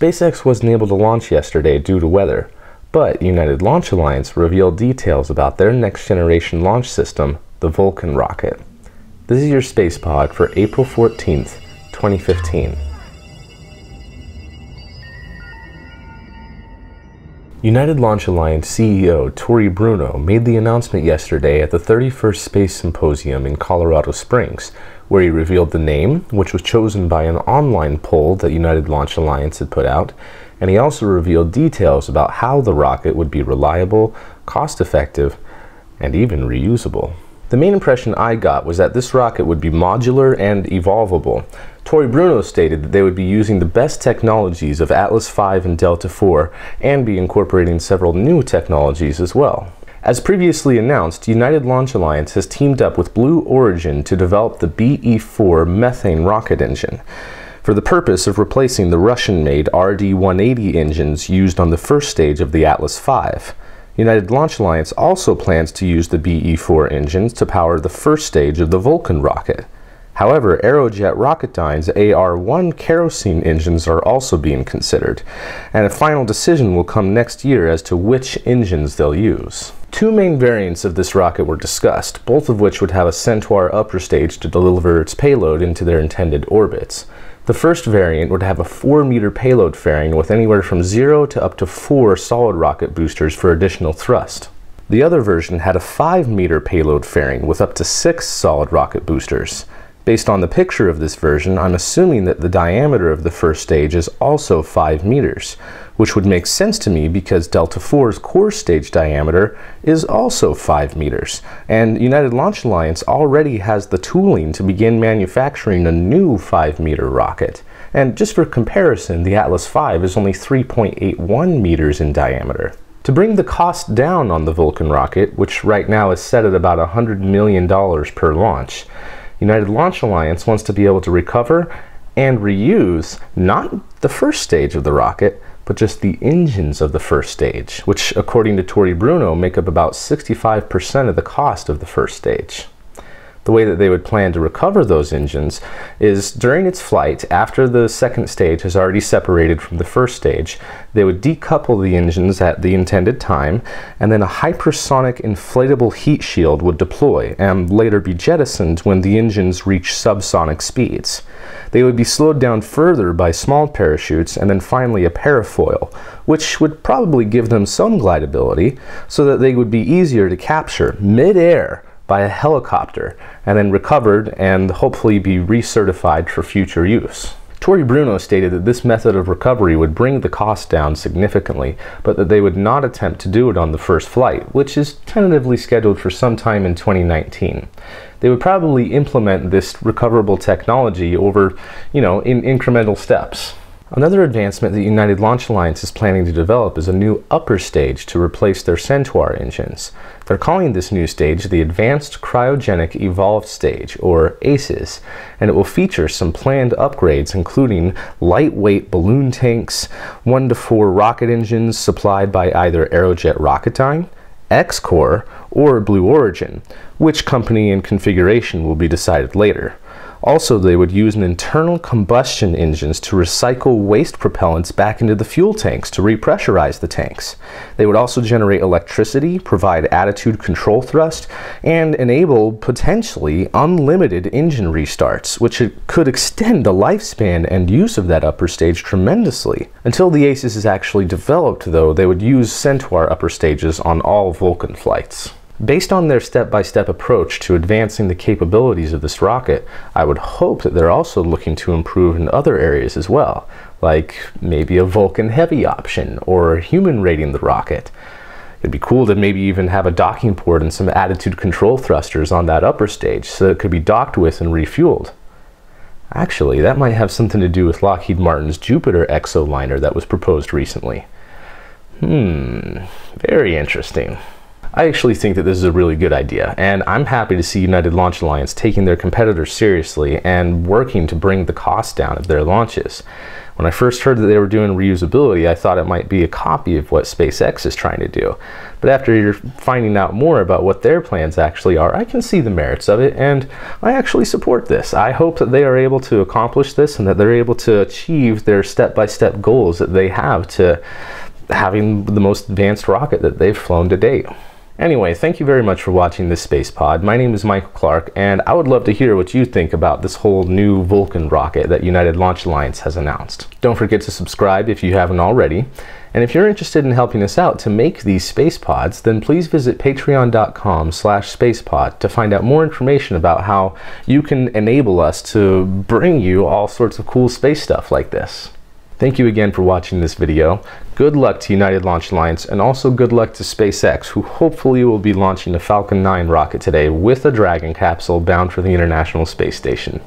SpaceX wasn't able to launch yesterday due to weather, but United Launch Alliance revealed details about their next generation launch system, the Vulcan rocket. This is your space pod for April 14th, 2015. United Launch Alliance CEO Tory Bruno made the announcement yesterday at the 31st Space Symposium in Colorado Springs, where he revealed the name, which was chosen by an online poll that United Launch Alliance had put out, and he also revealed details about how the rocket would be reliable, cost effective, and even reusable. The main impression I got was that this rocket would be modular and evolvable. Tory Bruno stated that they would be using the best technologies of Atlas V and Delta IV and be incorporating several new technologies as well. As previously announced, United Launch Alliance has teamed up with Blue Origin to develop the BE-4 methane rocket engine for the purpose of replacing the Russian-made RD-180 engines used on the first stage of the Atlas V. United Launch Alliance also plans to use the BE-4 engines to power the first stage of the Vulcan rocket. However, Aerojet Rocketdyne's AR-1 kerosene engines are also being considered, and a final decision will come next year as to which engines they'll use. Two main variants of this rocket were discussed, both of which would have a Centaur upper stage to deliver its payload into their intended orbits. The first variant would have a 4 meter payload fairing with anywhere from 0 to up to 4 solid rocket boosters for additional thrust. The other version had a 5 meter payload fairing with up to 6 solid rocket boosters. Based on the picture of this version, I'm assuming that the diameter of the first stage is also 5 meters, which would make sense to me because Delta IV's core stage diameter is also 5 meters, and United Launch Alliance already has the tooling to begin manufacturing a new 5 meter rocket. And just for comparison, the Atlas V is only 3.81 meters in diameter. To bring the cost down on the Vulcan rocket, which right now is set at about $100 million per launch, United Launch Alliance wants to be able to recover and reuse not the first stage of the rocket, but just the engines of the first stage, which according to Tory Bruno make up about 65% of the cost of the first stage. The way that they would plan to recover those engines is during its flight, after the second stage has already separated from the first stage, they would decouple the engines at the intended time, and then a hypersonic inflatable heat shield would deploy and later be jettisoned when the engines reach subsonic speeds. They would be slowed down further by small parachutes and then finally a parafoil, which would probably give them some glideability so that they would be easier to capture mid-air by a helicopter and then recovered and hopefully be recertified for future use. Tory Bruno stated that this method of recovery would bring the cost down significantly, but that they would not attempt to do it on the first flight, which is tentatively scheduled for sometime in 2019. They would probably implement this recoverable technology over, you know, in incremental steps. Another advancement that United Launch Alliance is planning to develop is a new upper stage to replace their Centaur engines. They're calling this new stage the Advanced Cryogenic Evolved Stage, or ACES, and it will feature some planned upgrades including lightweight balloon tanks, 1 to 4 rocket engines supplied by either Aerojet Rocketdyne, XCOR, or Blue Origin, which company and configuration will be decided later. Also, they would use an internal combustion engines to recycle waste propellants back into the fuel tanks to repressurize the tanks. They would also generate electricity, provide attitude control thrust, and enable potentially unlimited engine restarts, which could extend the lifespan and use of that upper stage tremendously. Until the ACES is actually developed, though, they would use Centaur upper stages on all Vulcan flights. Based on their step-by-step approach to advancing the capabilities of this rocket, I would hope that they're also looking to improve in other areas as well, like maybe a Vulcan Heavy option or human rating the rocket. It'd be cool to maybe even have a docking port and some attitude control thrusters on that upper stage so it could be docked with and refueled. Actually, that might have something to do with Lockheed Martin's Jupiter exoliner that was proposed recently. Hmm, very interesting. I actually think that this is a really good idea, and I'm happy to see United Launch Alliance taking their competitors seriously and working to bring the cost down of their launches. When I first heard that they were doing reusability, I thought it might be a copy of what SpaceX is trying to do. But after you're finding out more about what their plans actually are, I can see the merits of it, and I actually support this. I hope that they are able to accomplish this and that they're able to achieve their step-by-step -step goals that they have to having the most advanced rocket that they've flown to date. Anyway, thank you very much for watching this Space Pod. My name is Michael Clark, and I would love to hear what you think about this whole new Vulcan rocket that United Launch Alliance has announced. Don't forget to subscribe if you haven't already. And if you're interested in helping us out to make these space pods, then please visit patreon.com slash spacepod to find out more information about how you can enable us to bring you all sorts of cool space stuff like this. Thank you again for watching this video. Good luck to United Launch Alliance and also good luck to SpaceX who hopefully will be launching the Falcon 9 rocket today with a Dragon capsule bound for the International Space Station.